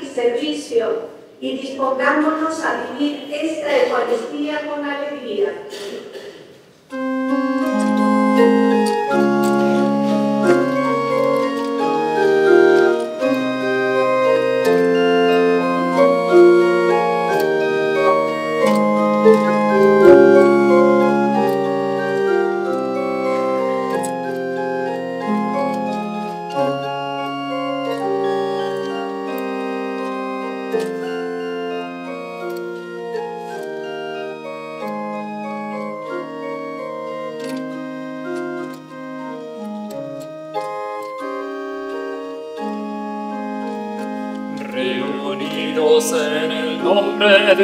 y servicio y dispongámonos a vivir esta Eucaristía con alegría.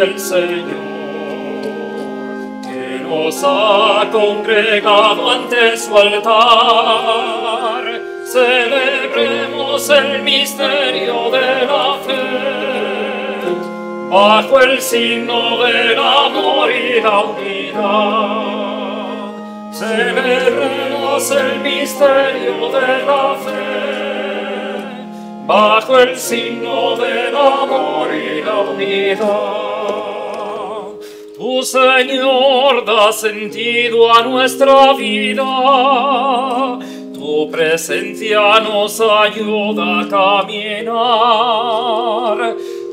Del Señor, que nos ha congregado ante su altar. Celebremos el misterio de la fe, bajo el signo del amor y la unidad. Celebremos el misterio de la fe bajo el signo del amor y la unidad. Tu Señor da sentido a nuestra vida, tu presencia nos ayuda a caminar,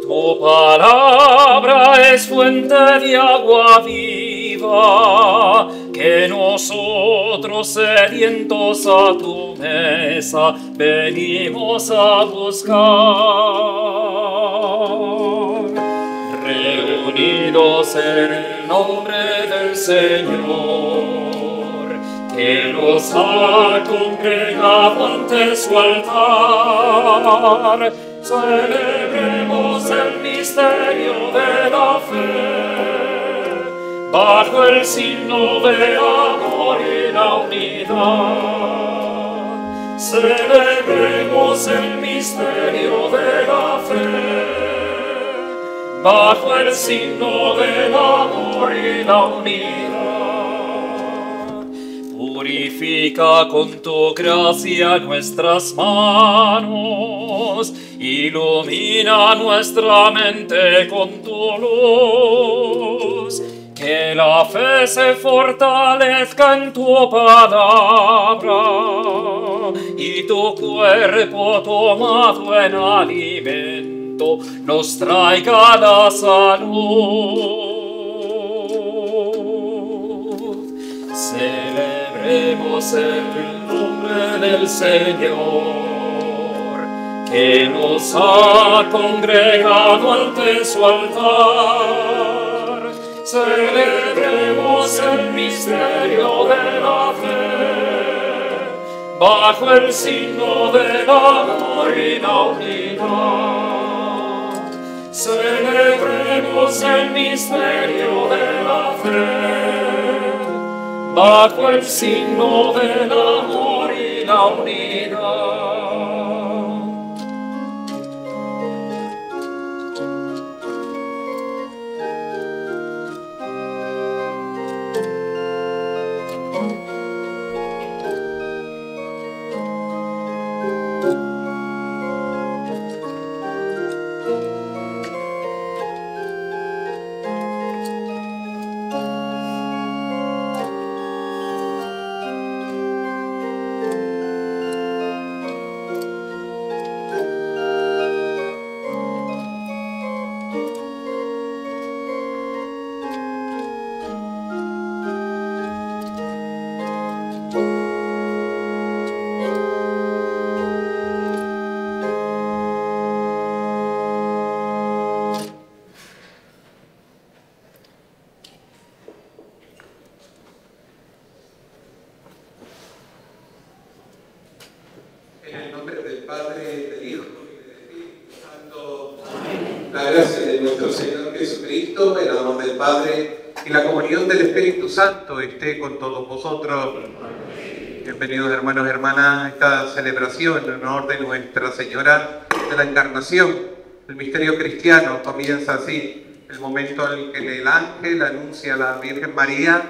tu palabra es fuente de agua viva que nosotros sedientos a tu mesa venimos a buscar. En el nombre del Señor, que nos ha congregado ante su altar, celebremos el misterio de la fe bajo el signo de amor y la unidad. Celebremos el misterio de la fe, bajo el signo del amor y la unidad. Purifica con tu gracia nuestras manos, ilumina nuestra mente con tu luz. Que la fe se fortalezca en tu palabra. Y tu cuerpo tomado en nos traiga la salud. Celebremos el nombre del Señor que nos ha congregado ante su altar celebremos el misterio de la fe, bajo el signo del amor y la unidad. Senedremus nel misterio della fede, ma quel signo dell'amore in unità. La gracia de nuestro Señor Jesucristo, el amor del Padre y la comunión del Espíritu Santo esté con todos vosotros. Bienvenidos hermanos y hermanas a esta celebración en honor de Nuestra Señora de la Encarnación. El misterio cristiano comienza así, el momento en el que el ángel anuncia a la Virgen María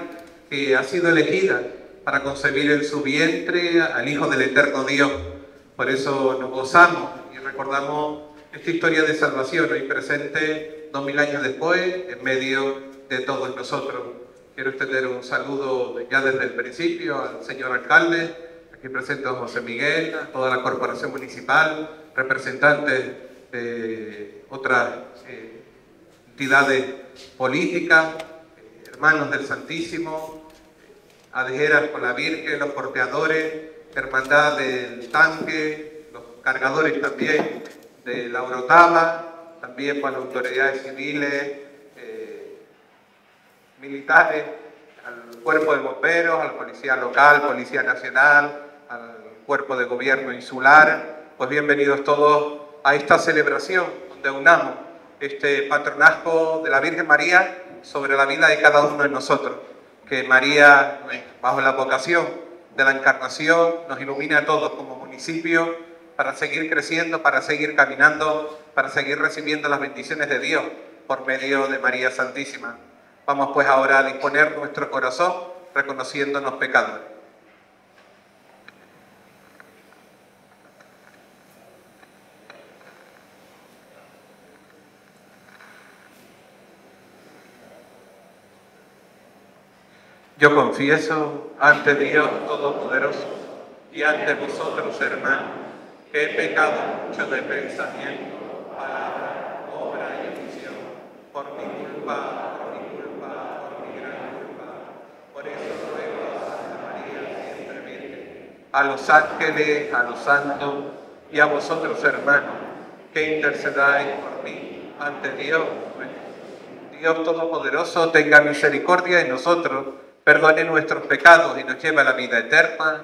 que ha sido elegida para concebir en su vientre al Hijo del Eterno Dios. Por eso nos gozamos y recordamos esta historia de salvación hoy presente dos mil años después en medio de todos nosotros. Quiero extender un saludo ya desde el principio al señor alcalde, aquí presente a José Miguel, a toda la corporación municipal, representantes de otras eh, entidades políticas, hermanos del Santísimo, adheras con la Virgen, los porteadores, hermandad del tanque, los cargadores también de la Orotava, también las autoridades civiles, eh, militares, al cuerpo de bomberos, a la policía local, policía nacional, al cuerpo de gobierno insular. Pues bienvenidos todos a esta celebración donde unamos este patronazgo de la Virgen María sobre la vida de cada uno de nosotros. Que María, bajo la vocación de la Encarnación, nos ilumine a todos como municipio para seguir creciendo, para seguir caminando, para seguir recibiendo las bendiciones de Dios por medio de María Santísima. Vamos pues ahora a disponer nuestro corazón reconociéndonos pecadores. Yo confieso ante Dios Todopoderoso y ante vosotros, hermanos, he pecado mucho de pensamiento, palabra, obra y omisión, por mi culpa, por mi culpa, por mi gran culpa. Por eso ruego a Santa María, siempre Virgen, a los ángeles, a los santos y a vosotros, hermanos, que intercedáis por mí ante Dios. Dios Todopoderoso tenga misericordia de nosotros, perdone nuestros pecados y nos lleve a la vida eterna.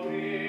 Oremos.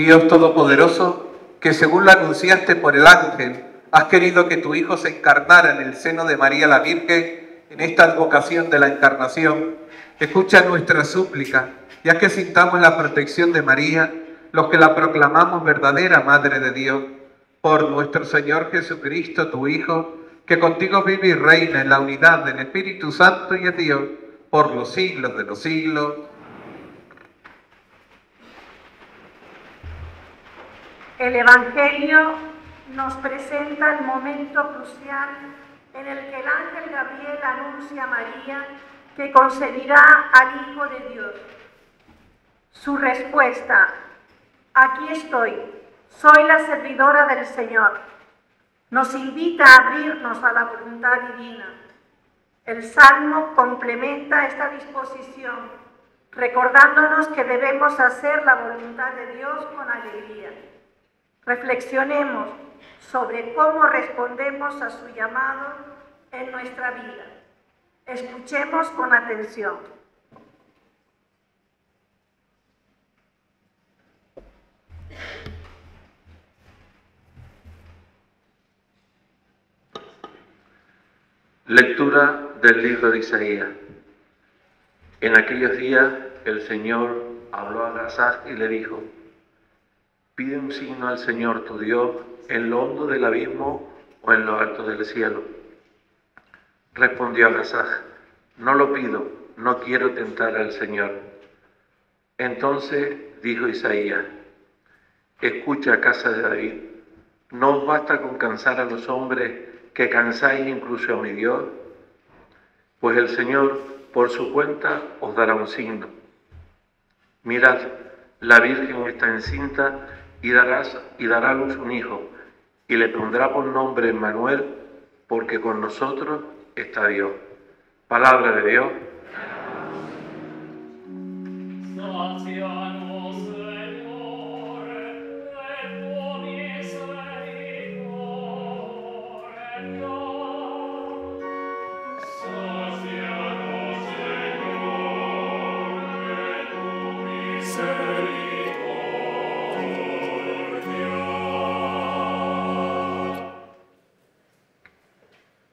Dios Todopoderoso, que según lo anunciaste por el ángel, has querido que tu Hijo se encarnara en el seno de María la Virgen en esta advocación de la encarnación, escucha nuestra súplica, ya que sintamos la protección de María, los que la proclamamos verdadera Madre de Dios, por nuestro Señor Jesucristo, tu Hijo, que contigo vive y reina en la unidad del Espíritu Santo y de Dios, por los siglos de los siglos. El Evangelio nos presenta el momento crucial en el que el ángel Gabriel anuncia a María que concebirá al Hijo de Dios. Su respuesta, aquí estoy, soy la servidora del Señor, nos invita a abrirnos a la voluntad divina. El Salmo complementa esta disposición, recordándonos que debemos hacer la voluntad de Dios con alegría. Reflexionemos sobre cómo respondemos a su llamado en nuestra vida. Escuchemos con atención. Lectura del libro de Isaías. En aquellos días el Señor habló a Gazá y le dijo, Pide un signo al Señor tu Dios en lo hondo del abismo o en lo alto del cielo. Respondió Agasaj, no lo pido, no quiero tentar al Señor. Entonces dijo Isaías, escucha casa de David, no os basta con cansar a los hombres que cansáis incluso a mi Dios, pues el Señor por su cuenta os dará un signo. Mirad, la Virgen está encinta y, darás, y dará a luz un hijo, y le pondrá por nombre Manuel, porque con nosotros está Dios. Palabra de Dios.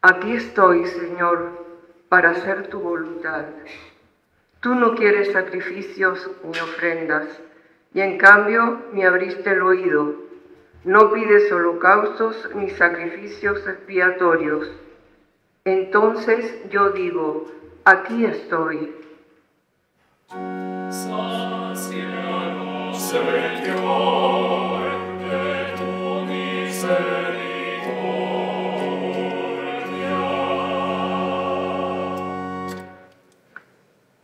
Aquí estoy, Señor, para hacer tu voluntad. Tú no quieres sacrificios ni ofrendas, y en cambio me abriste el oído. No pides holocaustos ni sacrificios expiatorios. Entonces yo digo, aquí estoy.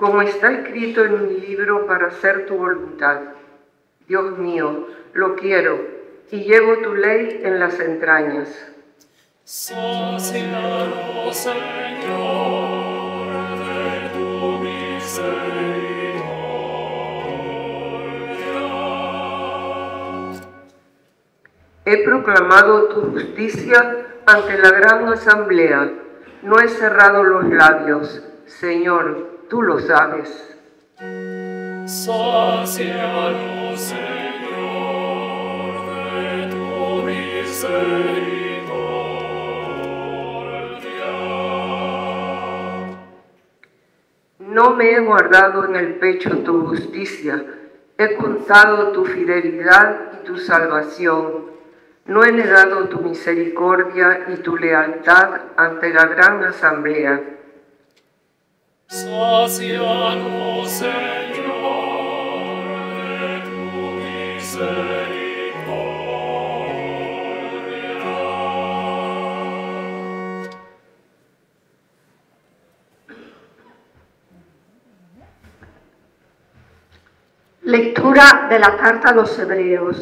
Como está escrito en mi libro para hacer tu voluntad. Dios mío, lo quiero y llevo tu ley en las entrañas. Sácianos, Señor, de tu misericordia. He proclamado tu justicia ante la gran asamblea. No he cerrado los labios. Señor, tú lo sabes. Señor, de tu misericordia. No me he guardado en el pecho tu justicia. He contado tu fidelidad y tu salvación. No he negado tu misericordia y tu lealtad ante la gran asamblea. Sácianos, Señor, de. Lectura de la carta a los hebreos.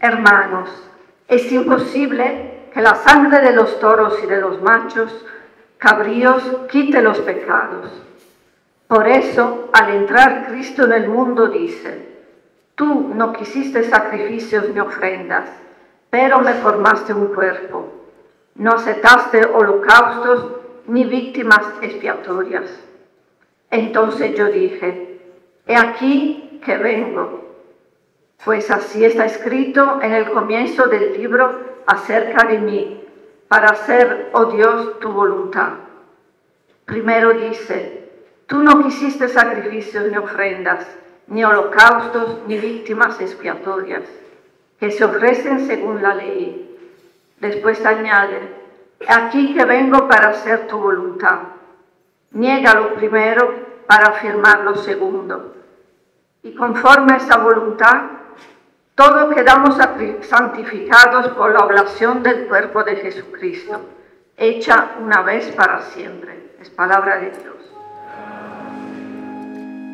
Hermanos, es imposible que la sangre de los toros y de los machos cabríos quite los pecados. Por eso, al entrar Cristo en el mundo, dice, tú no quisiste sacrificios ni ofrendas, pero me formaste un cuerpo. No aceptaste holocaustos ni víctimas expiatorias. Entonces yo dije, he aquí que vengo. Pues así está escrito en el comienzo del libro acerca de mí, para hacer, oh Dios, tu voluntad. Primero dice, tú no quisiste sacrificios ni ofrendas, ni holocaustos, ni víctimas expiatorias, que se ofrecen según la ley. Después añade, aquí que vengo para hacer tu voluntad. Niega lo primero para afirmar lo segundo. Y conforme a esta voluntad, todos quedamos santificados por la oblación del cuerpo de Jesucristo, hecha una vez para siempre. Es palabra de Dios.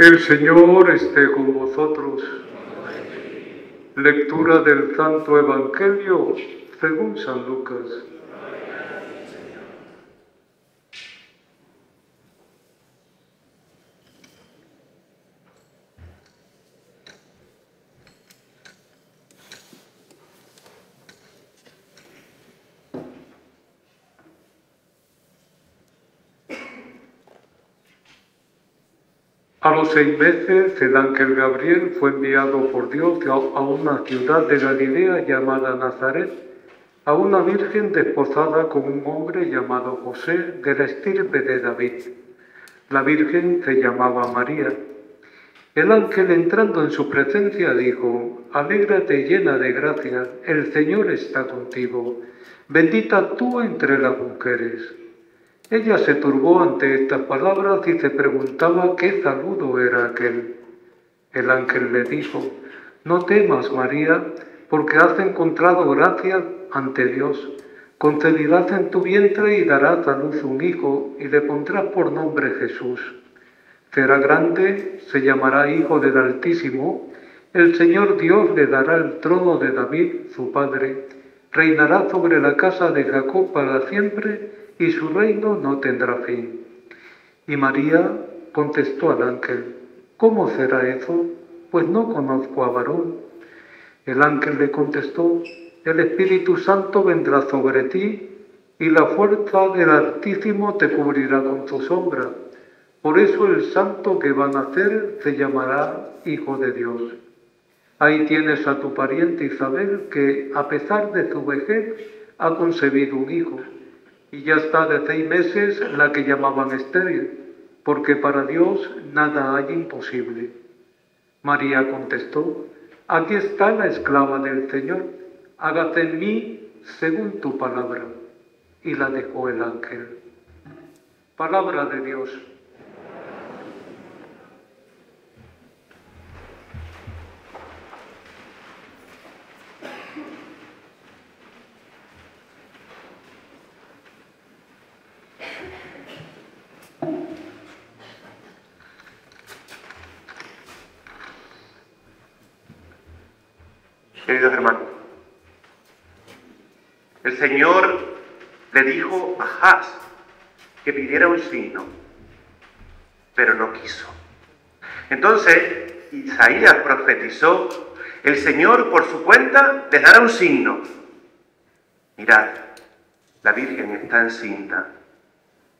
El Señor esté con vosotros. Lectura del Santo Evangelio según San Lucas. Seis meses, el ángel Gabriel fue enviado por Dios a a una ciudad de Galilea llamada Nazaret, a una virgen desposada con un hombre llamado José de la estirpe de David. La virgen se llamaba María. El ángel entrando en su presencia dijo, Alégrate llena de gracia, el Señor está contigo, bendita tú entre las mujeres. Ella se turbó ante estas palabras y se preguntaba qué saludo era aquel. El ángel le dijo, no temas, María, porque has encontrado gracia ante Dios. Concebirás en tu vientre y darás a luz un hijo y le pondrás por nombre Jesús. Será grande, se llamará Hijo del Altísimo El Señor Dios le dará el trono de David, su padre, reinará sobre la casa de Jacob para siempre y su reino no tendrá fin. Y María contestó al ángel, ¿cómo será eso? Pues no conozco a varón. El ángel le contestó, el Espíritu Santo vendrá sobre ti y la fuerza del Altísimo te cubrirá con su sombra. Por eso el santo que va a nacer se llamará Hijo de Dios. Ahí tienes a tu pariente Isabel que, a pesar de su vejez, ha concebido un hijo. Y ya está de seis meses la que llamaban estéril, porque para Dios nada hay imposible. María contestó, aquí está la esclava del Señor, hágase en mí según tu palabra y la dejó el ángel. Palabra de Dios. Queridos hermanos, el Señor le dijo a Haz que pidiera un signo, pero no quiso. Entonces Isaías profetizó, el Señor por su cuenta les dará un signo. Mirad, la Virgen está encinta,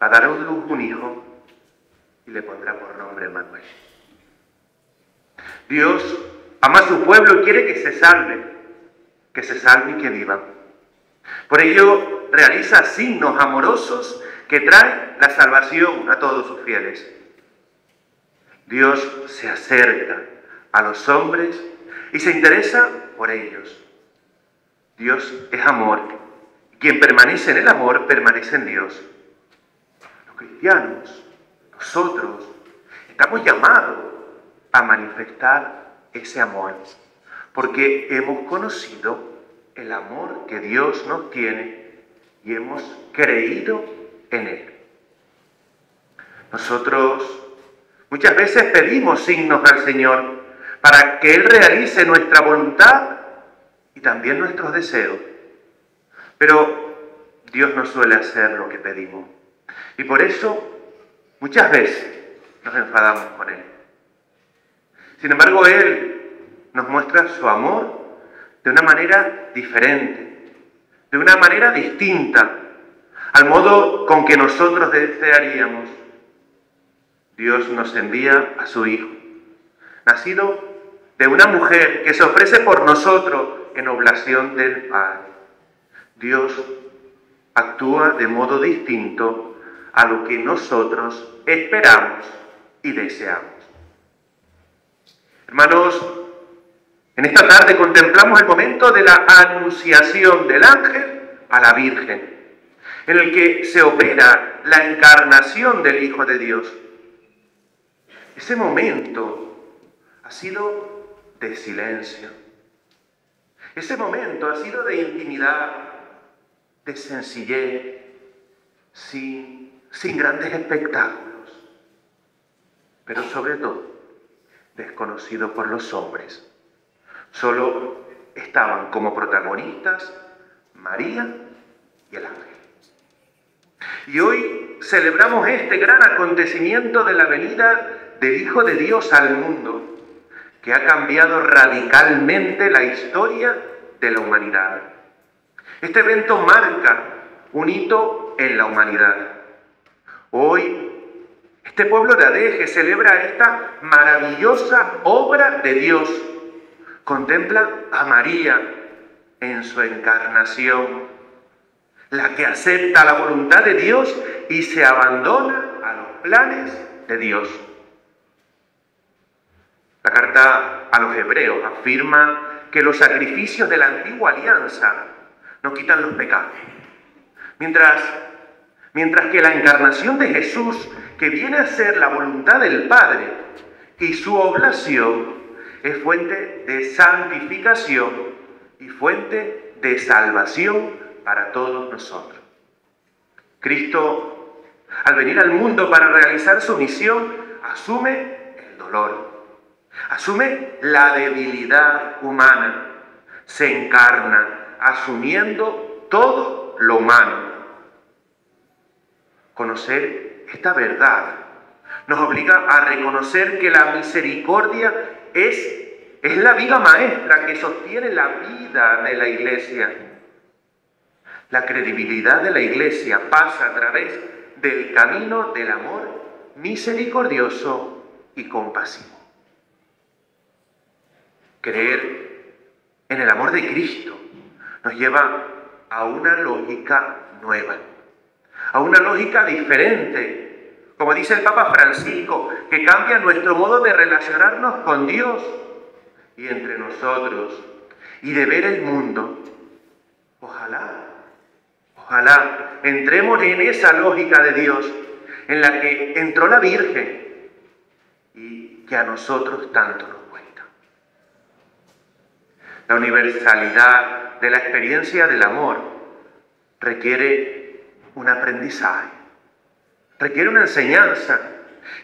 va a dar a luz un hijo y le pondrá por nombre Manuel. Dios ama a su pueblo y quiere que se salve, que se salve y que viva. Por ello realiza signos amorosos que traen la salvación a todos sus fieles. Dios se acerca a los hombres y se interesa por ellos. Dios es amor. Quien permanece en el amor permanece en Dios. Los cristianos, nosotros, estamos llamados a manifestar ese amor porque hemos conocido el amor que Dios nos tiene y hemos creído en Él. Nosotros muchas veces pedimos signos al Señor para que Él realice nuestra voluntad y también nuestros deseos. Pero Dios no suele hacer lo que pedimos. Y por eso muchas veces nos enfadamos con Él. Sin embargo, Él nos muestra su amor de una manera diferente, de una manera distinta, al modo con que nosotros desearíamos. Dios nos envía a su Hijo, nacido de una mujer que se ofrece por nosotros en oblación del Padre. Dios actúa de modo distinto a lo que nosotros esperamos y deseamos. Hermanos, en esta tarde contemplamos el momento de la anunciación del ángel a la Virgen, en el que se opera la encarnación del Hijo de Dios. Ese momento ha sido de silencio. Ese momento ha sido de intimidad, de sencillez, sin, sin grandes espectáculos, pero sobre todo desconocido por los hombres Solo estaban como protagonistas María y el ángel. Y hoy celebramos este gran acontecimiento de la venida del Hijo de Dios al mundo, que ha cambiado radicalmente la historia de la humanidad. Este evento marca un hito en la humanidad. Hoy, este pueblo de Adeje celebra esta maravillosa obra de Dios Contempla a María en su encarnación, la que acepta la voluntad de Dios y se abandona a los planes de Dios. La carta a los hebreos afirma que los sacrificios de la antigua alianza no quitan los pecados. Mientras, mientras que la encarnación de Jesús, que viene a ser la voluntad del Padre y su oblación, es fuente de santificación y fuente de salvación para todos nosotros. Cristo, al venir al mundo para realizar su misión, asume el dolor, Asume la debilidad humana, se encarna, asumiendo todo lo humano. Conocer esta verdad nos obliga a reconocer que la misericordia es, es la viga maestra que sostiene la vida de la iglesia. La credibilidad de la iglesia pasa a través del camino del amor misericordioso y compasivo. Creer en el amor de Cristo nos lleva a una lógica nueva, a una lógica diferente, como dice el Papa Francisco, que cambia nuestro modo de relacionarnos con Dios y entre nosotros y de ver el mundo. Ojalá, ojalá entremos en esa lógica de Dios en la que entró la Virgen y que a nosotros tanto nos cuenta. La universalidad de la experiencia del amor requiere un aprendizaje, requiere una enseñanza.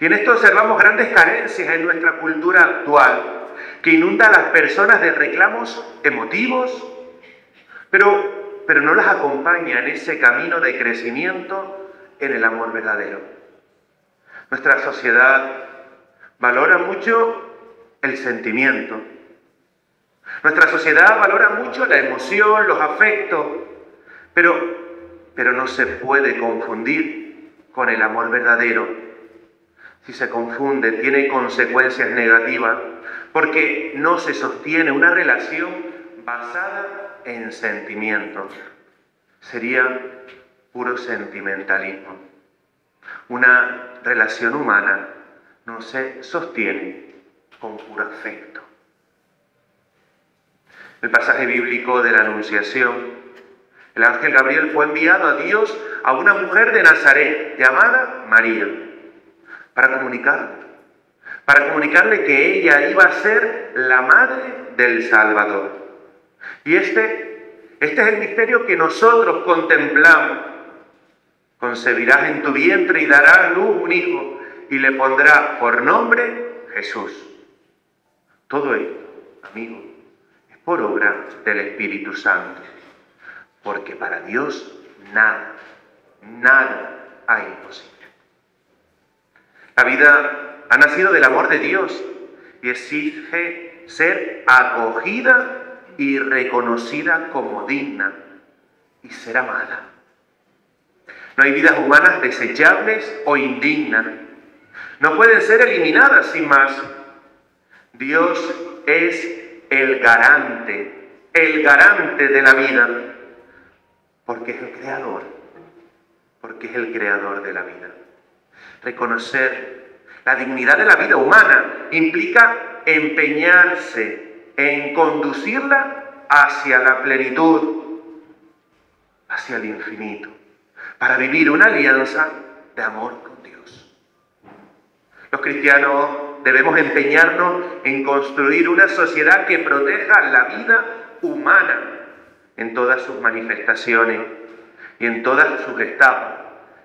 Y en esto observamos grandes carencias en nuestra cultura actual, que inunda a las personas de reclamos emotivos, pero, pero no las acompaña en ese camino de crecimiento en el amor verdadero. Nuestra sociedad valora mucho el sentimiento. Nuestra sociedad valora mucho la emoción, los afectos, pero, pero no se puede confundir con el amor verdadero. Si se confunde, tiene consecuencias negativas, porque no se sostiene una relación basada en sentimientos. Sería puro sentimentalismo. Una relación humana no se sostiene con puro afecto. El pasaje bíblico de la Anunciación, el ángel Gabriel fue enviado a Dios a una mujer de Nazaret llamada María para comunicarle, para comunicarle que ella iba a ser la madre del Salvador. Y este, este es el misterio que nosotros contemplamos Concebirás en tu vientre y darás luz un hijo y le pondrá por nombre Jesús. Todo esto, amigo, es por obra del Espíritu Santo. Porque para Dios nada, nada hay imposible. La vida ha nacido del amor de Dios y exige ser acogida y reconocida como digna y ser amada. No hay vidas humanas desechables o indignas. No pueden ser eliminadas sin más. Dios es el garante, el garante de la vida, porque es el creador, porque es el creador de la vida. Reconocer la dignidad de la vida humana implica empeñarse en conducirla hacia la plenitud, hacia el infinito para vivir una alianza de amor con Dios. Los cristianos debemos empeñarnos en construir una sociedad que proteja la vida humana en todas sus manifestaciones y en todas sus etapas,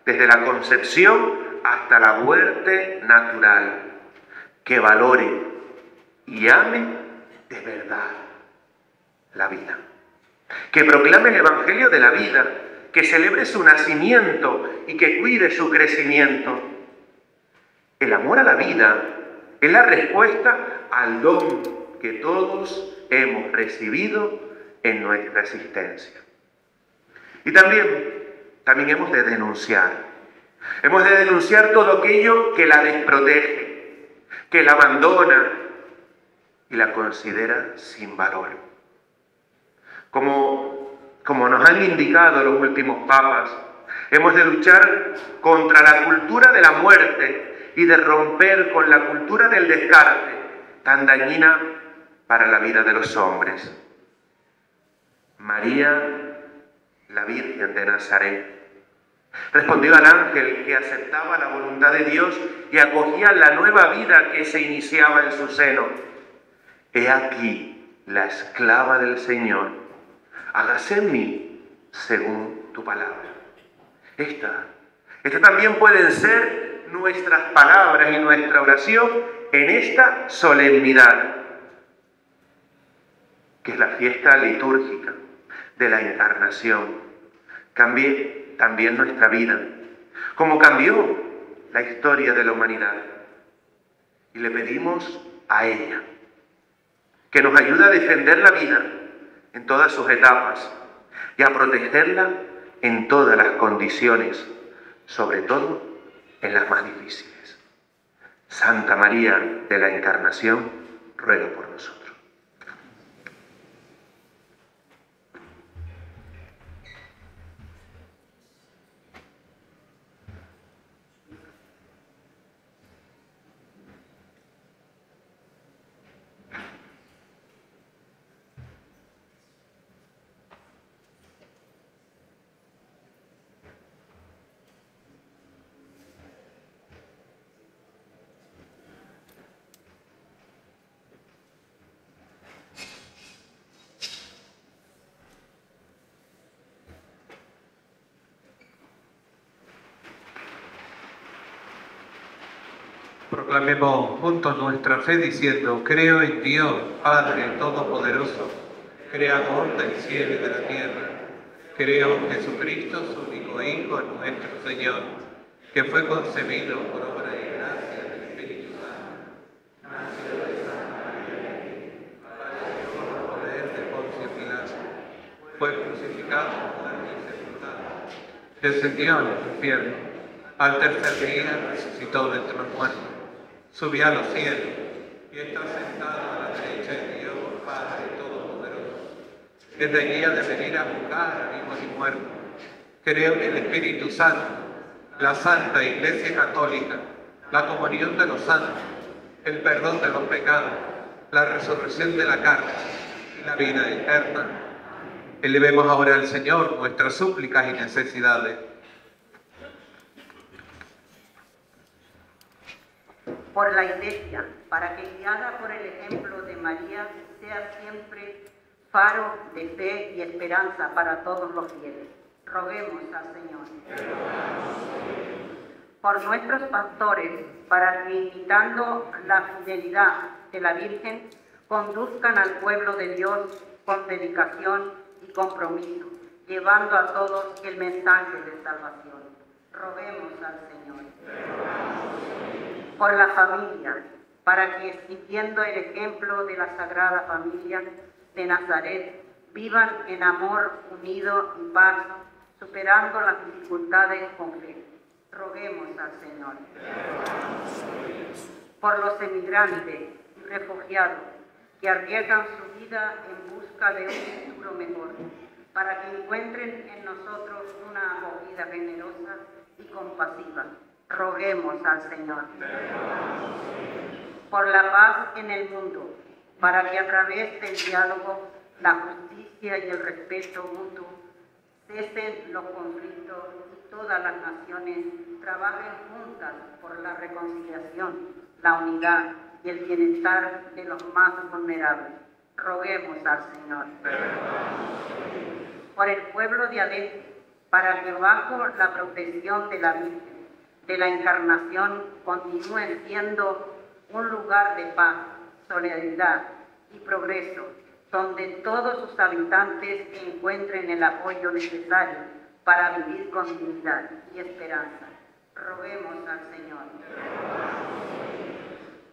desde la concepción hasta la muerte natural, que valore y ame de verdad la vida, que proclame el Evangelio de la vida que celebre su nacimiento y que cuide su crecimiento. El amor a la vida es la respuesta al don que todos hemos recibido en nuestra existencia. Y también, también hemos de denunciar. Hemos de denunciar todo aquello que la desprotege, que la abandona y la considera sin valor. Como como nos han indicado los últimos papas, hemos de luchar contra la cultura de la muerte y de romper con la cultura del descarte, tan dañina para la vida de los hombres. María, la Virgen de Nazaret, respondió al ángel que aceptaba la voluntad de Dios y acogía la nueva vida que se iniciaba en su seno. He aquí la esclava del Señor hágase en mí según tu palabra. Esta, esta también pueden ser nuestras palabras y nuestra oración en esta solemnidad, que es la fiesta litúrgica de la encarnación, cambie también nuestra vida, como cambió la historia de la humanidad. Y le pedimos a ella que nos ayude a defender la vida en todas sus etapas y a protegerla en todas las condiciones, sobre todo en las más difíciles. Santa María de la Encarnación, ruega por nosotros. Proclamemos juntos nuestra fe diciendo, creo en Dios, Padre Todopoderoso, Creador del cielo y de la tierra. Creo en Jesucristo, su único Hijo, nuestro Señor, que fue concebido por obra y gracia del Espíritu Santo. Nació de Santa María, padeció por el poder de Poncio Pilato, fue crucificado, muerto y sepultado, descendió al infierno, al tercer día resucitó de los muertos subió a los cielos y está sentado a la derecha de Dios, Padre Todopoderoso. Desde allí ha de venir a buscar a vivos y muertos. Creo en el Espíritu Santo, la Santa Iglesia Católica, la comunión de los santos, el perdón de los pecados, la resurrección de la carne y la vida eterna. Elevemos ahora al Señor nuestras súplicas y necesidades por la Iglesia, para que guiada por el ejemplo de María sea siempre faro de fe y esperanza para todos los fieles. Roguemos al Señor. Por nuestros pastores, para que imitando la fidelidad de la Virgen, conduzcan al pueblo de Dios con dedicación y compromiso, llevando a todos el mensaje de salvación. Roguemos al Señor por la familia, para que siguiendo el ejemplo de la Sagrada Familia de Nazaret, vivan en amor unido y paz, superando las dificultades con fe. Roguemos al Señor. Por los emigrantes y refugiados que arriesgan su vida en busca de un futuro mejor, para que encuentren en nosotros una acogida generosa y compasiva roguemos al Señor. Por la paz en el mundo, para que a través del diálogo, la justicia y el respeto mutuo cesen los conflictos y todas las naciones trabajen juntas por la reconciliación, la unidad y el bienestar de los más vulnerables. Roguemos al Señor. Por el pueblo de Alepo, para que bajo la protección de la Virgen de la encarnación continúen siendo un lugar de paz, solidaridad y progreso, donde todos sus habitantes encuentren el apoyo necesario para vivir con dignidad y esperanza. Roguemos al Señor.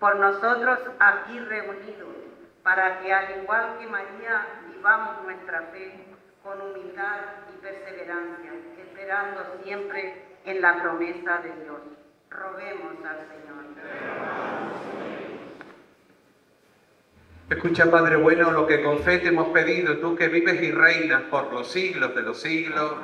Por nosotros aquí reunidos, para que al igual que María vivamos nuestra fe con humildad y perseverancia, esperando siempre en la promesa de Dios. Roguemos al Señor. Escucha, Padre bueno, lo que con fe te hemos pedido, tú que vives y reinas por los siglos de los siglos.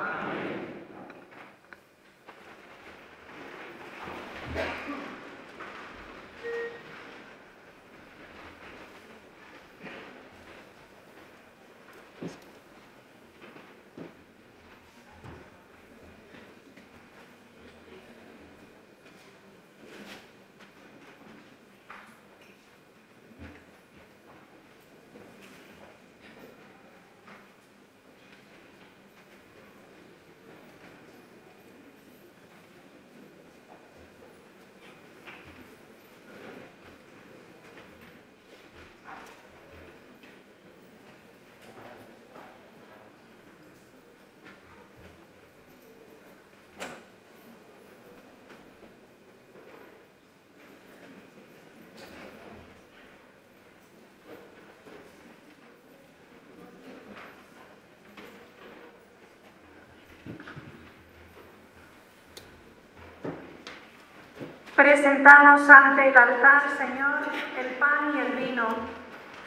Presentamos ante el altar, Señor, el pan y el vino,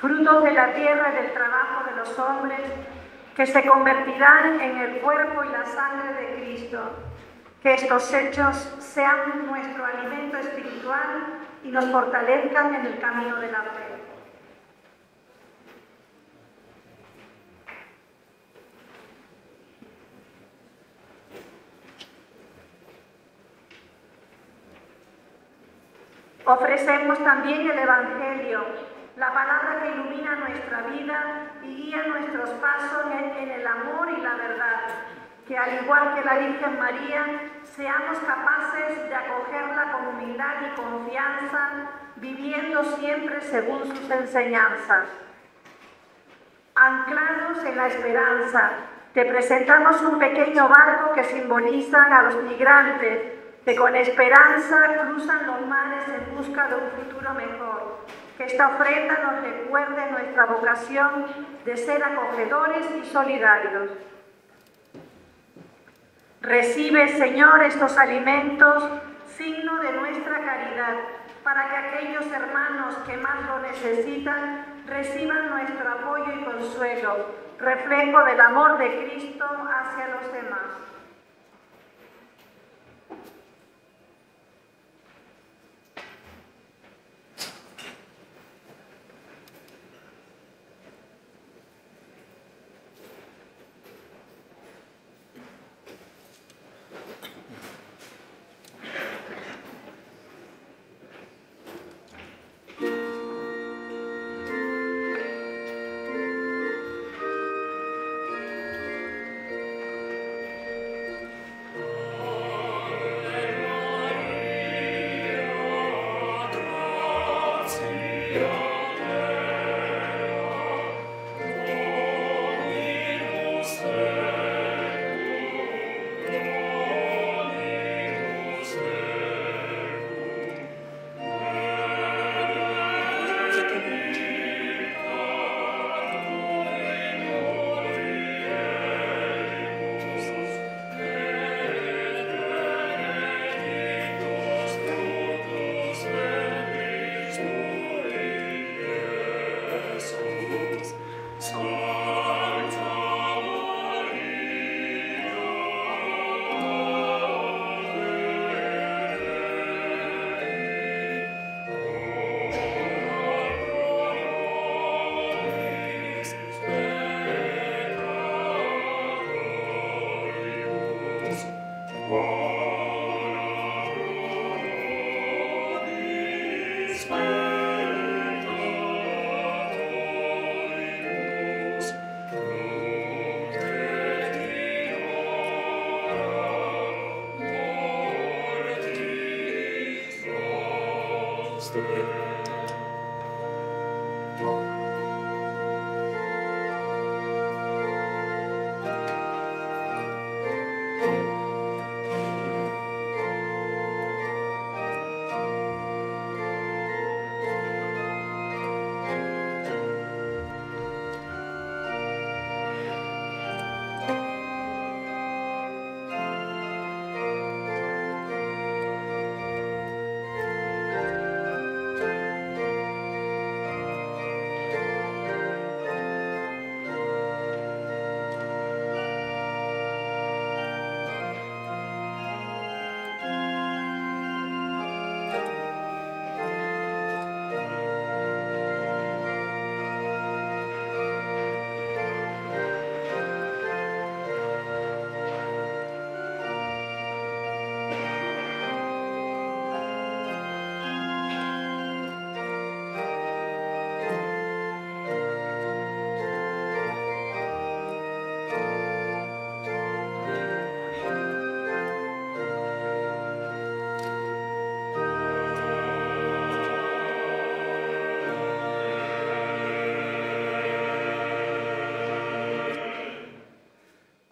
frutos de la tierra y del trabajo de los hombres, que se convertirán en el cuerpo y la sangre de Cristo. Que estos hechos sean nuestro alimento espiritual y nos fortalezcan en el camino de la fe. Ofrecemos también el Evangelio, la palabra que ilumina nuestra vida y guía nuestros pasos en el amor y la verdad. Que al igual que la Virgen María, seamos capaces de acogerla con humildad y confianza, viviendo siempre según sus enseñanzas. Anclados en la esperanza, te presentamos un pequeño barco que simboliza a los migrantes que con esperanza cruzan los mares en busca de un futuro mejor. Que esta ofrenda nos recuerde nuestra vocación de ser acogedores y solidarios. Recibe, Señor, estos alimentos, signo de nuestra caridad, para que aquellos hermanos que más lo necesitan reciban nuestro apoyo y consuelo, reflejo del amor de Cristo hacia los demás.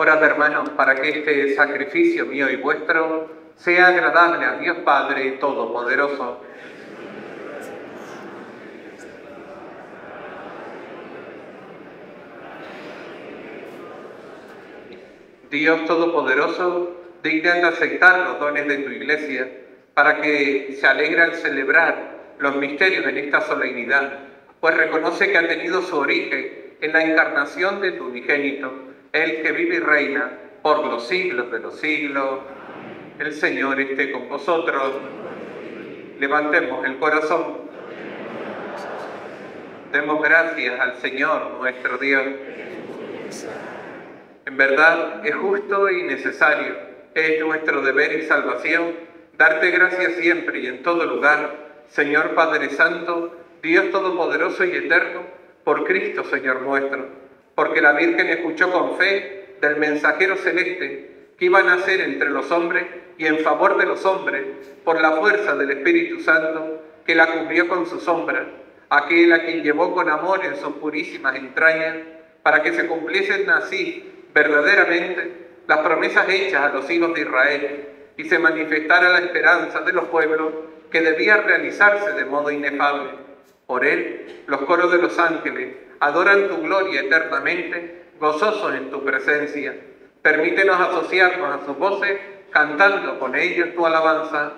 Orad, hermanos, para que este sacrificio mío y vuestro sea agradable a Dios Padre Todopoderoso. Dios Todopoderoso, digna de aceptar los dones de tu iglesia para que se alegra al celebrar los misterios en esta solemnidad, pues reconoce que ha tenido su origen en la encarnación de tu unigénito, el que vive y reina por los siglos de los siglos. El Señor esté con vosotros. Levantemos el corazón. Demos gracias al Señor nuestro Dios. En verdad es justo y necesario, es nuestro deber y salvación darte gracias siempre y en todo lugar, Señor Padre Santo, Dios Todopoderoso y Eterno, por Cristo, Señor nuestro, porque la Virgen escuchó con fe del mensajero celeste que iba a nacer entre los hombres y en favor de los hombres, por la fuerza del Espíritu Santo, que la cubrió con su sombra, aquel a quien llevó con amor en sus purísimas entrañas, para que se cumpliesen así verdaderamente las promesas hechas a los hijos de Israel y se manifestara la esperanza de los pueblos que debía realizarse de modo inefable. Por él, los coros de los ángeles adoran tu gloria eternamente, gozosos en tu presencia. Permítenos asociarnos a sus voces, cantando con ellos tu alabanza.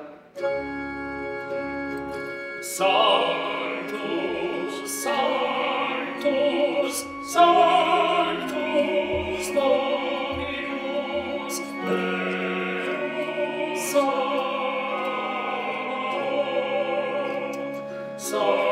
Sanctus, Sanctus, Sanctus Dominus, Deus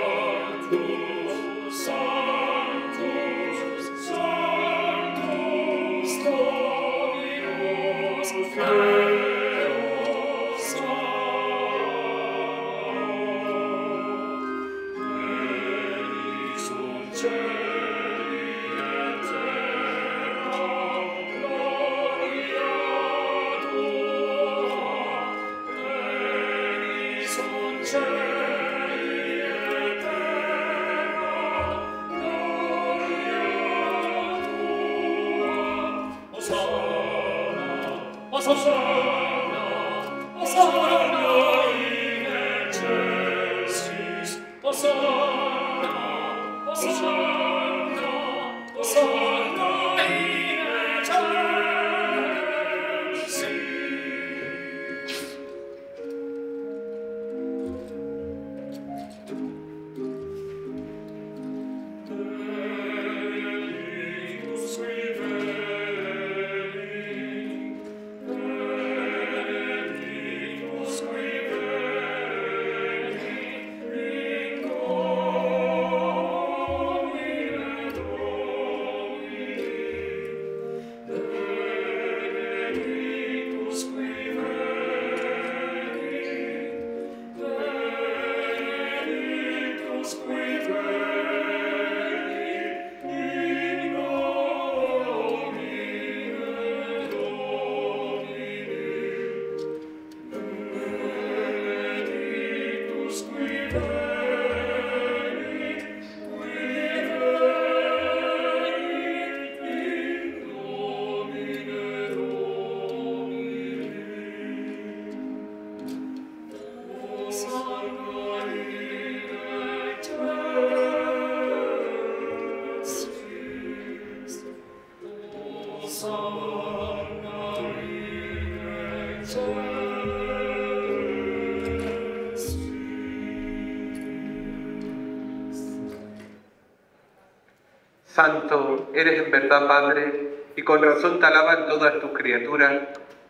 Santo eres en verdad, Padre, y con razón te alaban todas tus criaturas,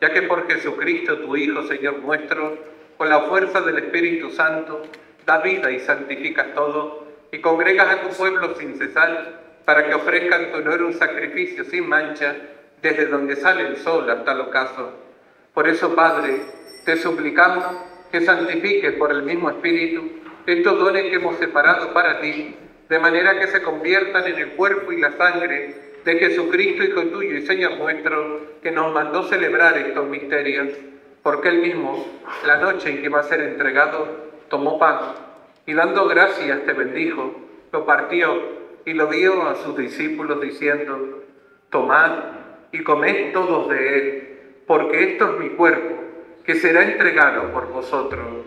ya que por Jesucristo, tu Hijo, Señor nuestro, con la fuerza del Espíritu Santo, da vida y santificas todo, y congregas a tu pueblo sin cesar, para que ofrezcan tu honor un sacrificio sin mancha, desde donde sale el sol hasta el ocaso. Por eso, Padre, te suplicamos que santifiques por el mismo Espíritu estos dones que hemos separado para ti, de manera que se conviertan en el cuerpo y la sangre de Jesucristo, Hijo tuyo y Señor nuestro, que nos mandó celebrar estos misterios, porque él mismo, la noche en que va a ser entregado, tomó pan y dando gracias te bendijo, lo partió y lo dio a sus discípulos diciendo, tomad y comed todos de él, porque esto es mi cuerpo, que será entregado por vosotros.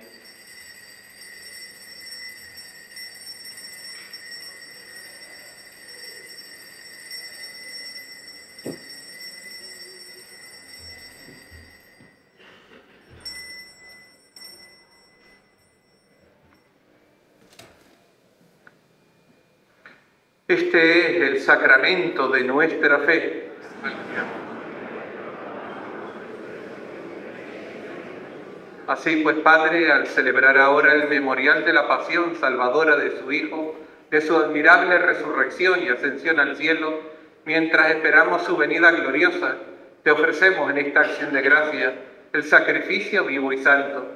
Sacramento de nuestra fe. Así pues, Padre, al celebrar ahora el memorial de la pasión salvadora de su Hijo, de su admirable resurrección y ascensión al cielo, mientras esperamos su venida gloriosa, te ofrecemos en esta acción de gracia el sacrificio vivo y santo.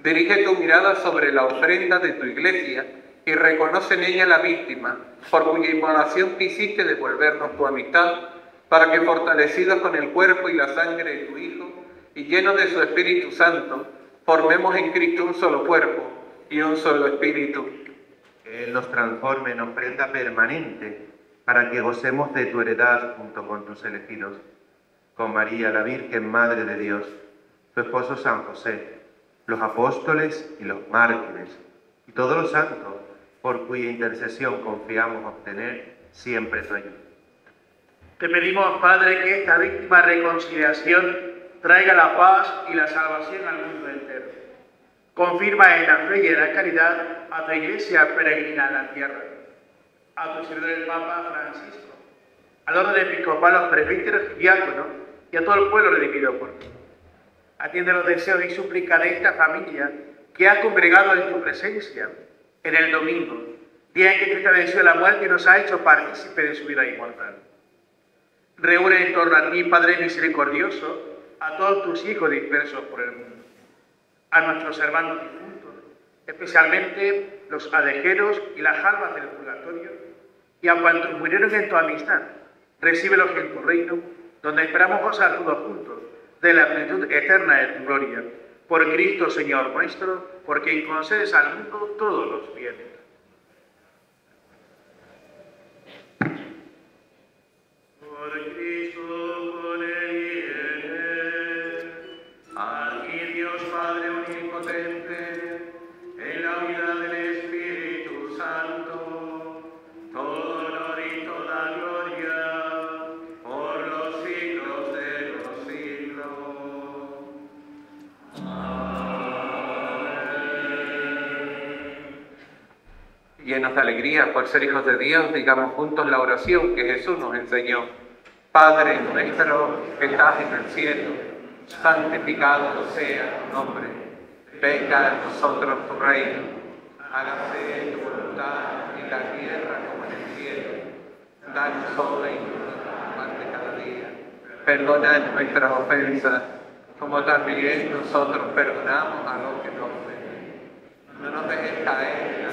Dirige tu mirada sobre la ofrenda de tu iglesia y reconoce en ella la víctima, por cuya inmolación quisiste devolvernos tu amistad, para que fortalecidos con el cuerpo y la sangre de tu Hijo, y llenos de su Espíritu Santo, formemos en Cristo un solo cuerpo y un solo Espíritu. Que Él nos transforme en ofrenda permanente, para que gocemos de tu heredad junto con tus elegidos, con María, la Virgen Madre de Dios, su esposo San José, los apóstoles y los mártires, y todos los santos, por cuya intercesión confiamos obtener siempre tu ayuda. Te pedimos, Padre, que esta víctima reconciliación traiga la paz y la salvación al mundo entero. Confirma en la fe y en la caridad a tu iglesia peregrina en la tierra, a tu servidor el Papa Francisco, al orden episcopal, los presbíteros y diáconos y a todo el pueblo redimido por ti. Atiende los deseos y súplicas de esta familia que ha congregado en tu presencia en el domingo, día en que Cristo venció la muerte y nos ha hecho partícipe de su vida inmortal. Reúne en torno a ti, Padre misericordioso, a todos tus hijos dispersos por el mundo, a nuestros hermanos difuntos, especialmente los adejeros y las almas del purgatorio, y a cuantos murieron en tu amistad, recíbelos en tu reino, donde esperamos gozar todos juntos de la plenitud eterna de tu gloria. Por Cristo, Señor nuestro, por quien concedes al mundo todos los bienes. Llenos de alegría por ser hijos de Dios, digamos juntos la oración que Jesús nos enseñó. Padre nuestro que estás en el cielo, santificado sea tu nombre. Venga a nosotros tu reino. Hágase tu voluntad en la tierra como en el cielo. Danos hoy nuestra pan de cada día. Perdona nuestras ofensas, como también nosotros perdonamos a los que nos ofenden. No nos dejes caer en la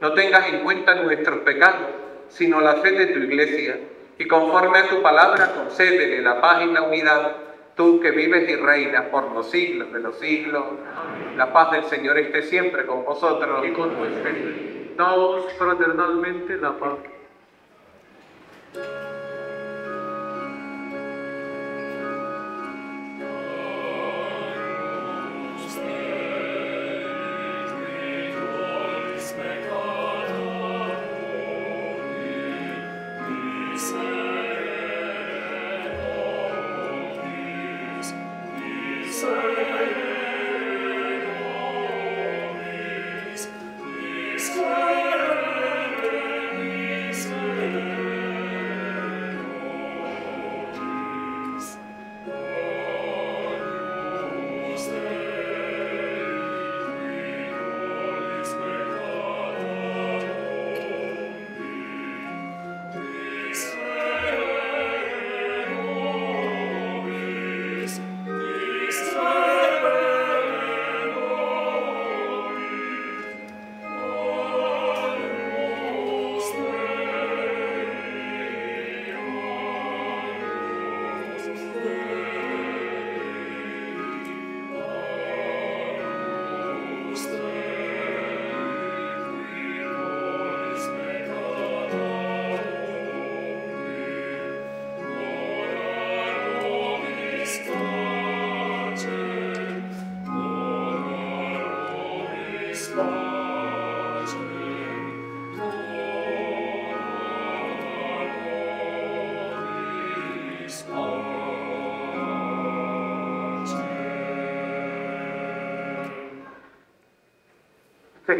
No tengas en cuenta nuestros pecados, sino la fe de tu iglesia, y conforme a tu palabra concédele la paz y la unidad, tú que vives y reinas por los siglos de los siglos. La paz del Señor esté siempre con vosotros. Y con tu espíritu. Daos fraternalmente la paz.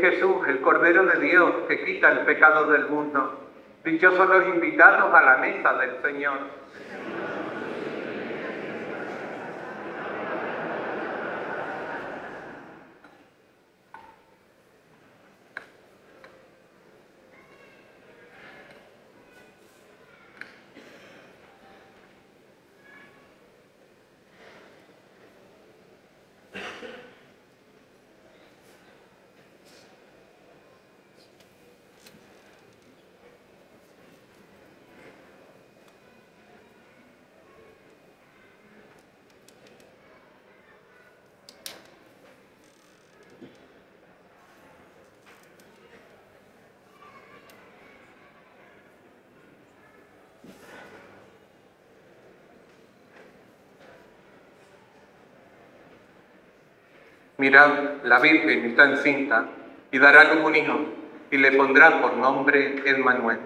Jesús, el Cordero de Dios, que quita el pecado del mundo. Dichosos los invitados a la mesa del Señor. Mirad, la Virgen está encinta y dará luz un hijo y le pondrá por nombre Emmanuel.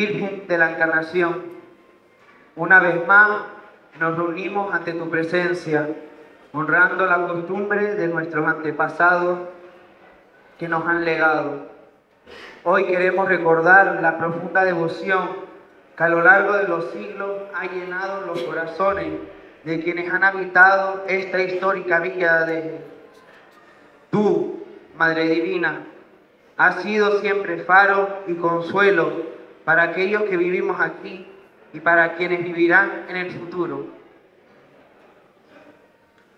Virgen de la Encarnación, una vez más nos reunimos ante tu presencia, honrando la costumbre de nuestros antepasados que nos han legado. Hoy queremos recordar la profunda devoción que a lo largo de los siglos ha llenado los corazones de quienes han habitado esta histórica villa de tú, Madre Divina, has sido siempre faro y consuelo para aquellos que vivimos aquí y para quienes vivirán en el futuro.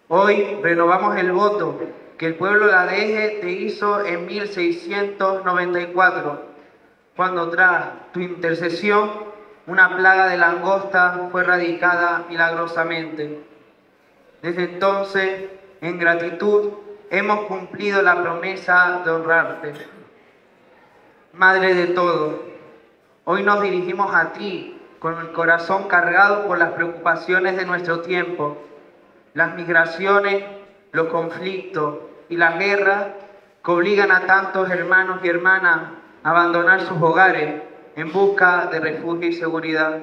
Hoy renovamos el voto que el pueblo la Deje te hizo en 1694, cuando tras tu intercesión una plaga de langosta fue erradicada milagrosamente. Desde entonces, en gratitud, hemos cumplido la promesa de honrarte. Madre de todo, Hoy nos dirigimos a ti con el corazón cargado por las preocupaciones de nuestro tiempo, las migraciones, los conflictos y las guerras que obligan a tantos hermanos y hermanas a abandonar sus hogares en busca de refugio y seguridad.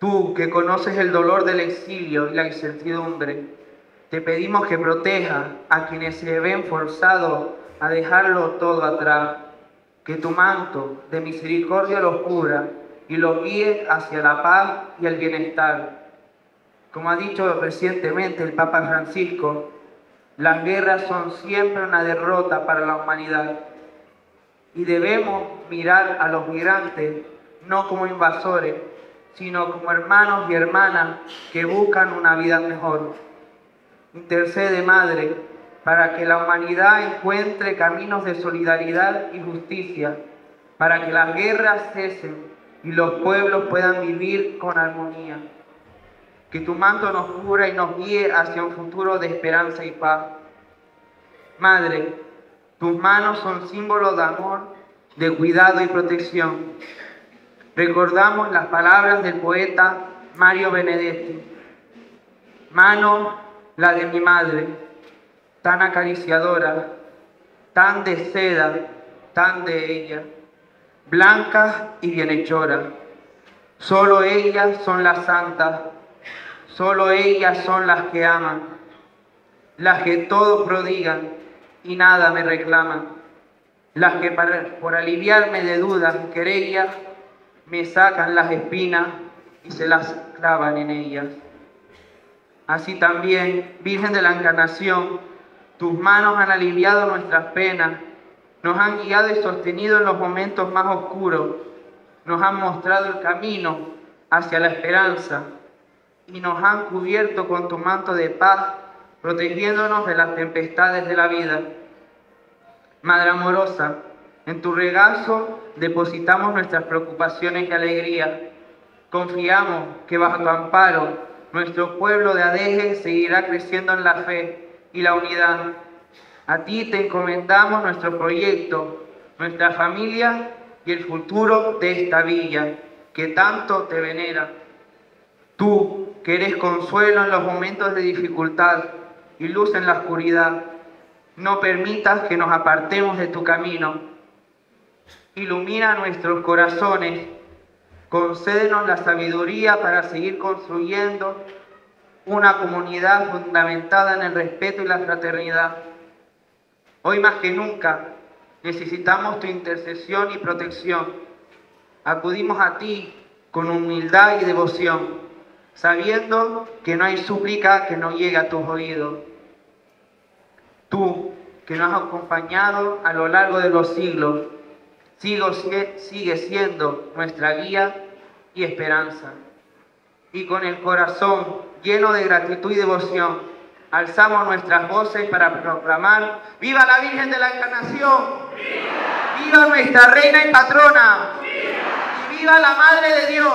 Tú que conoces el dolor del exilio y la incertidumbre, te pedimos que proteja a quienes se ven forzados a dejarlo todo atrás que tu manto de misericordia los cubra y los guíe hacia la paz y el bienestar. Como ha dicho recientemente el Papa Francisco, las guerras son siempre una derrota para la humanidad y debemos mirar a los migrantes no como invasores, sino como hermanos y hermanas que buscan una vida mejor. Intercede, Madre, para que la humanidad encuentre caminos de solidaridad y justicia, para que las guerras cesen y los pueblos puedan vivir con armonía. Que tu manto nos cubra y nos guíe hacia un futuro de esperanza y paz. Madre, tus manos son símbolo de amor, de cuidado y protección. recordamos las palabras del poeta Mario Benedetti. Mano, la de mi madre, tan acariciadora, tan de seda, tan de ella, blanca y bienhechora. Solo ellas son las santas, solo ellas son las que aman, las que todo prodigan y nada me reclaman, las que por aliviarme de dudas, querellas, me sacan las espinas y se las clavan en ellas. Así también, Virgen de la Encarnación, tus manos han aliviado nuestras penas, nos han guiado y sostenido en los momentos más oscuros, nos han mostrado el camino hacia la esperanza y nos han cubierto con tu manto de paz, protegiéndonos de las tempestades de la vida. Madre amorosa, en tu regazo depositamos nuestras preocupaciones y alegrías. Confiamos que bajo tu amparo nuestro pueblo de Adeje seguirá creciendo en la fe y la unidad. A ti te encomendamos nuestro proyecto, nuestra familia y el futuro de esta villa que tanto te venera. Tú, que eres consuelo en los momentos de dificultad y luz en la oscuridad, no permitas que nos apartemos de tu camino. Ilumina nuestros corazones, concédenos la sabiduría para seguir construyendo una comunidad fundamentada en el respeto y la fraternidad. Hoy más que nunca necesitamos tu intercesión y protección. Acudimos a ti con humildad y devoción, sabiendo que no hay súplica que no llegue a tus oídos. Tú, que nos has acompañado a lo largo de los siglos, sigue siendo nuestra guía y esperanza. Y con el corazón lleno de gratitud y devoción, alzamos nuestras voces para proclamar, ¡Viva la Virgen de la Encarnación! ¡Viva, nuestra Reina y Patrona! ¡Y viva la Madre de Dios!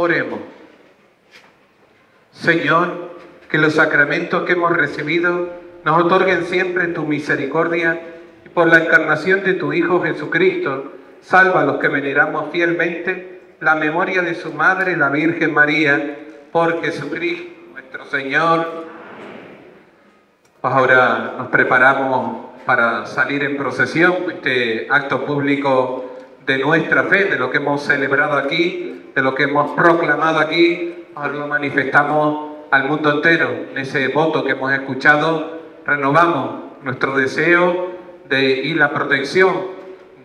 Oremos. Señor, que los sacramentos que hemos recibido nos otorguen siempre tu misericordia y por la encarnación de tu Hijo Jesucristo, salva a los que veneramos fielmente la memoria de su Madre, la Virgen María, por Jesucristo nuestro Señor. Ahora nos preparamos para salir en procesión, este acto público de nuestra fe, de lo que hemos celebrado aquí, de lo que hemos proclamado aquí, lo manifestamos al mundo entero. En ese voto que hemos escuchado, renovamos nuestro deseo de, y la protección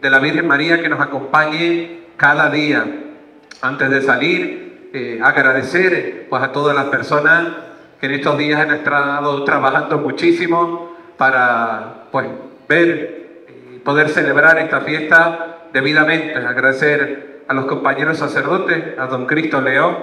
de la Virgen María que nos acompañe cada día. Antes de salir, eh, agradecer pues, a todas las personas que en estos días han estado trabajando muchísimo para pues, ver y poder celebrar esta fiesta debidamente. Agradecer a los compañeros sacerdotes, a don Cristo León,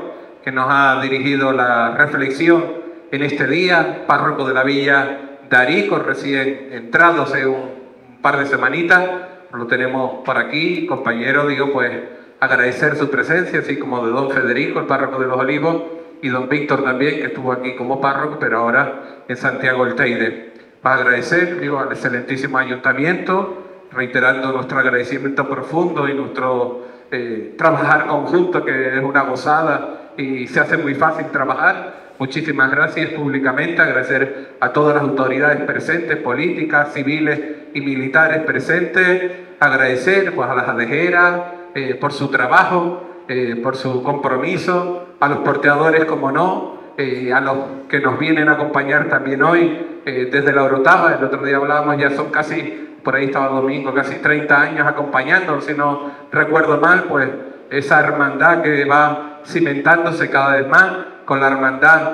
que nos ha dirigido la reflexión en este día, párroco de la villa de Arico, recién entrado hace un par de semanitas, lo tenemos por aquí, compañero, digo, pues agradecer su presencia, así como de don Federico, el párroco de los Olivos, y don Víctor también, que estuvo aquí como párroco, pero ahora en Santiago el Teide. Para agradecer, digo, al excelentísimo ayuntamiento, reiterando nuestro agradecimiento profundo y nuestro eh, trabajar conjunto, que es una gozada y se hace muy fácil trabajar. Muchísimas gracias públicamente, agradecer a todas las autoridades presentes, políticas, civiles y militares presentes, agradecer pues, a las adejeras eh, por su trabajo, eh, por su compromiso, a los porteadores, como no, a los que nos vienen a acompañar también hoy desde la Orotava, el otro día hablábamos, ya son casi por ahí estaba Domingo, casi 30 años acompañando, si no recuerdo mal, pues esa hermandad que va cimentándose cada vez más, con la hermandad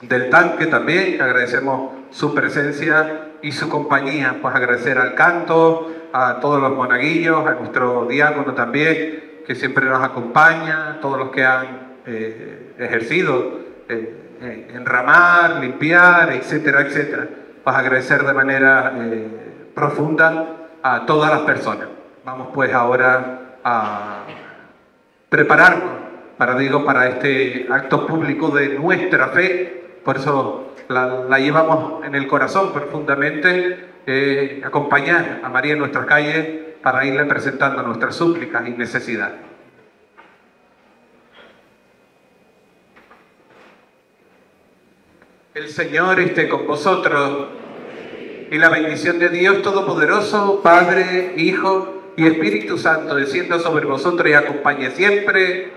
del tanque también, agradecemos su presencia y su compañía, pues agradecer al canto, a todos los monaguillos, a nuestro diácono también, que siempre nos acompaña, todos los que han eh, ejercido eh, enramar, limpiar, etcétera, etcétera. Pues agradecer de manera eh, profunda a todas las personas. Vamos pues ahora a prepararnos para, digo, para este acto público de nuestra fe, por eso la, llevamos en el corazón profundamente, eh, acompañar a María en nuestras calles para irle presentando nuestras súplicas y necesidades. El Señor esté con vosotros y la bendición de Dios Todopoderoso, Padre, Hijo y Espíritu Santo, descienda sobre vosotros y acompañe siempre.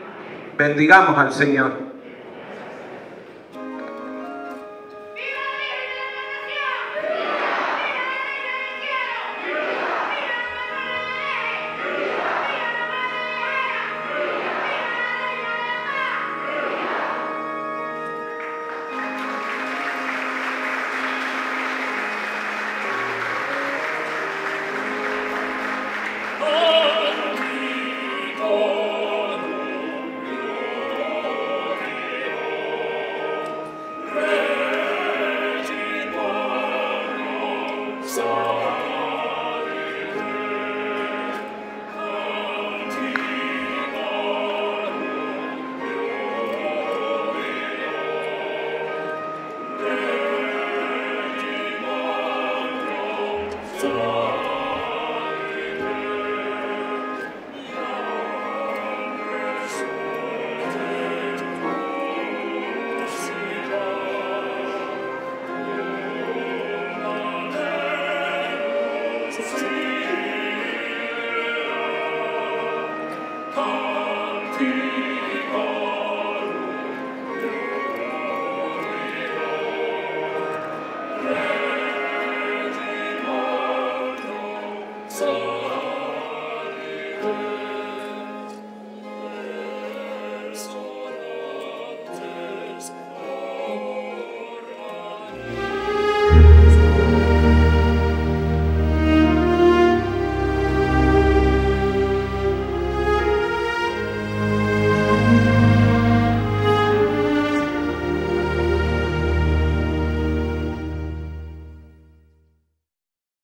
Bendigamos al Señor.